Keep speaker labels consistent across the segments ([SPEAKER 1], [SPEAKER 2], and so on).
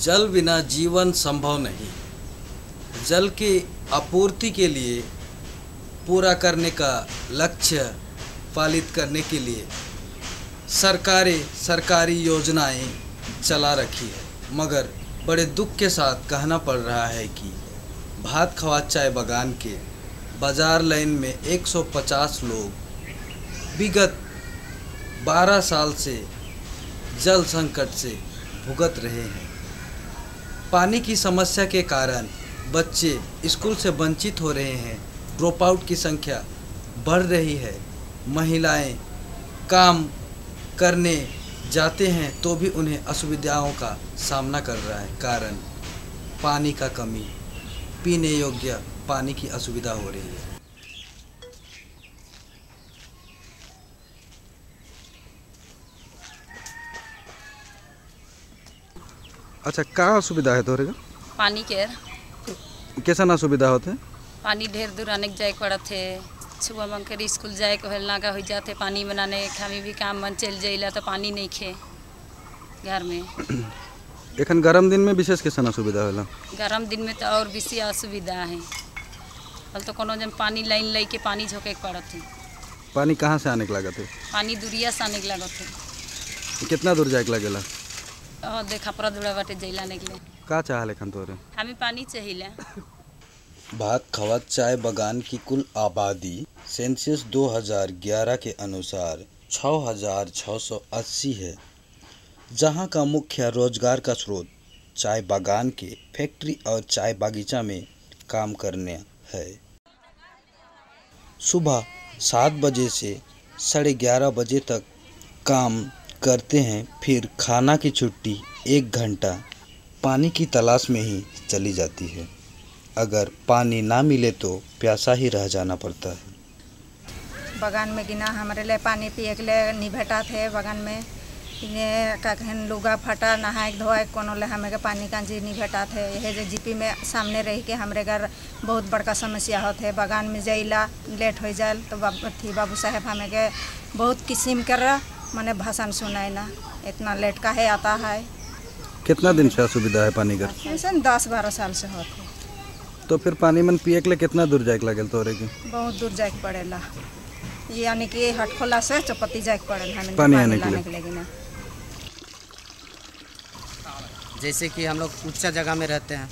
[SPEAKER 1] जल बिना जीवन संभव नहीं। जल की आपूर्ति के लिए, पूरा करने का लक्ष्य पालित करने के लिए सरकारें सरकारी योजनाएँ चला रखी है। मगर बड़े दुख के साथ कहना पड़ रहा है कि भात खवात चाय बागान के बाज़ार लाइन में 150 लोग विगत 12 साल से जल संकट से भुगत रहे हैं। पानी की समस्या के कारण बच्चे स्कूल से वंचित हो रहे हैं। ड्रॉप आउट की संख्या बढ़ रही है। महिलाएँ काम करने जाते हैं तो भी उन्हें असुविधाओं का सामना कर रहा है। कारण, पानी का कमी। पीने योग्य पानी की असुविधा हो रही है।
[SPEAKER 2] अच्छा का असुविधा है तोरे का
[SPEAKER 3] पानी के
[SPEAKER 2] कैसा ना सुविधा होते?
[SPEAKER 3] पानी ढेर दूर आने के जाए के पड़त है। सुबह में कर स्कूल जाए के होल नागा हो जाते पानी बनाने खामी भी काम मन चल जाइला तो पानी नहीं खे घर में।
[SPEAKER 2] एखन गर्म दिन में विशेष कैसा ना सुविधा होला?
[SPEAKER 3] गर्म दिन में तो और बेसी असुविधा है। हल तो कोनो जन पानी लाइन लई के पानी झोंके के पड़त है।
[SPEAKER 2] पानी कहाँ से आने के लागत है?
[SPEAKER 3] पानी दूरिया से आने के लागत है।
[SPEAKER 2] कितना दूर जाए के लगेला?
[SPEAKER 3] और देखा पड़ा दूरा बाटे जैला निकले।
[SPEAKER 2] का चाहल एखन तोरे?
[SPEAKER 3] हमें पानी चाहिए
[SPEAKER 1] भात खवात चाय बागान की कुल आबादी सेंसस 2011 के अनुसार 6,680 है। जहाँ का मुख्य रोज़गार का स्रोत चाय बागान के फैक्ट्री और चाय बागीचा में काम करने है। सुबह सात बजे से साढ़े ग्यारह बजे तक काम करते हैं, फिर खाना की छुट्टी एक घंटा पानी की तलाश में ही चली जाती है। अगर पानी ना मिले तो प्यासा ही रह जाना पड़ता है।
[SPEAKER 4] बगान में गिना, हमारे लिए पानी पिए के लिए नहीं भेटा थे बगान में। इन्हें का कहन लुगा फटा, नहाए, धोए ले हमें के पानी का जी नहीं भेटा थे। यह जो जीपी में सामने रह के हमारे घर बहुत बड़का समस्या होते बगान में जैला लेट हो जाए तो बाबू साहेब हमें के बहुत किस्म कर मने भाषण सुनाए ना इतना लेट का है आता है।
[SPEAKER 2] कितना दिन से असुविधा है पानी का
[SPEAKER 4] ऐसे दस बारह साल से होते
[SPEAKER 2] तो फिर पानी मन पिए के लिए कितना दूर जाए के लगेल तोरे के?
[SPEAKER 4] बहुत दूर जाए के पड़ेला यानी कि हटखोला से चौपत्ती जाए पड़ेला हमें
[SPEAKER 2] पानी आने के लिए।
[SPEAKER 5] जैसे कि हम लोग ऊँचा जगह में रहते हैं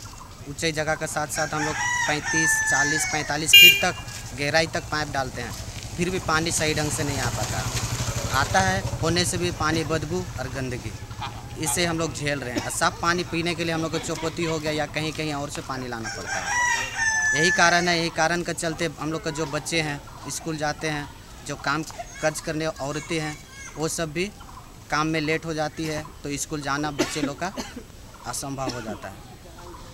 [SPEAKER 5] ऊंचाई जगह के साथ साथ हम लोग 35, 40, 45 फीट तक गहराई तक पाइप डालते हैं। फिर भी पानी सही ढंग से नहीं आ पाता। आता है होने से भी पानी बदबू और गंदगी। इससे हम लोग झेल रहे हैं। और साफ़ पानी पीने के लिए हम लोग को चौपत्ती हो गया या कहीं कहीं और से पानी लाना पड़ता है। यही कारण है यही कारण के चलते हम लोग का जो बच्चे हैं स्कूल जाते हैं जो काम कर्ज करने औरतें हैं वो सब भी काम में लेट हो जाती है तो स्कूल जाना बच्चे लोग का असंभव हो जाता है।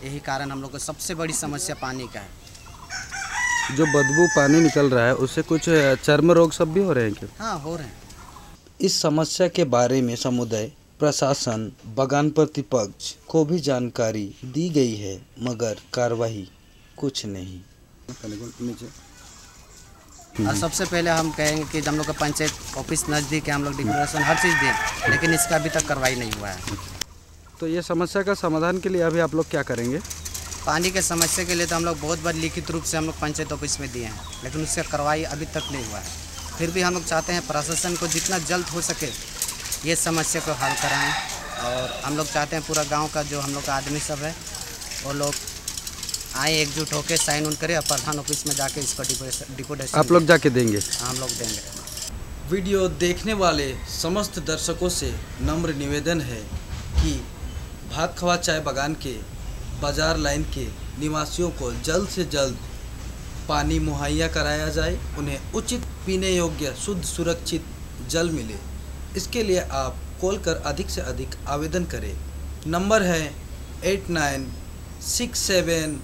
[SPEAKER 5] यही कारण हम लोग को सबसे बड़ी समस्या पानी का है।
[SPEAKER 2] जो बदबू पानी निकल रहा है उससे कुछ चर्म रोग सब भी हो रहे हैं क्या?
[SPEAKER 5] हाँ हो रहे हैं।
[SPEAKER 1] इस समस्या के बारे में समुदाय प्रशासन बागान प्रतिपक्ष को भी जानकारी दी गई है मगर कार्रवाई कुछ नहीं।
[SPEAKER 5] और सबसे पहले हम कहेंगे कि हम लोग का पंचायत ऑफ़िस नज़दीक है हम लोग डिक्लेरेशन हर चीज़ दें लेकिन इसका अभी तक कार्रवाई नहीं हुआ है।
[SPEAKER 2] तो ये समस्या का समाधान के लिए अभी आप लोग क्या करेंगे?
[SPEAKER 5] पानी के समस्या के लिए तो हम लोग बहुत बार लिखित रूप से हम लोग पंचायत ऑफ़िस में दिए हैं लेकिन उसका कार्रवाई अभी तक नहीं हुआ है। फिर भी हम लोग चाहते हैं प्रशासन को जितना जल्द हो सके ये समस्या को हल कराएँ। और हम लोग चाहते हैं पूरा गाँव का जो हम लोग का आदमी सब है वो लोग आए एकजुट होकर साइन उन करें और प्रधान ऑफ़िस में जाके इसको डिपोडेशन
[SPEAKER 2] आप लोग जाके देंगे?
[SPEAKER 5] हम लोग देंगे।
[SPEAKER 1] वीडियो देखने वाले समस्त दर्शकों से नम्र निवेदन है कि भात खवा चाय बागान के बाज़ार लाइन के निवासियों को जल्द से जल्द पानी मुहैया कराया जाए, उन्हें उचित पीने योग्य, शुद्ध सुरक्षित जल मिले। इसके लिए आप कॉल कर अधिक से अधिक आवेदन करें। नंबर है eight nine six seven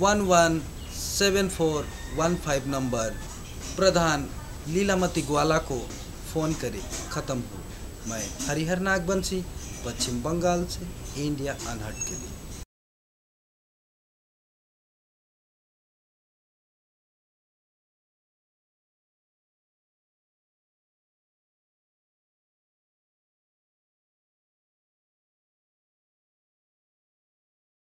[SPEAKER 1] one one seven four one five number. प्रधान लीलामती ग्वाला को फ़ोन करें। ख़त्म हो। मैं हरिहर नागवंशी, पश्चिम बंगाल से, इंडिया, अनहट के लिए।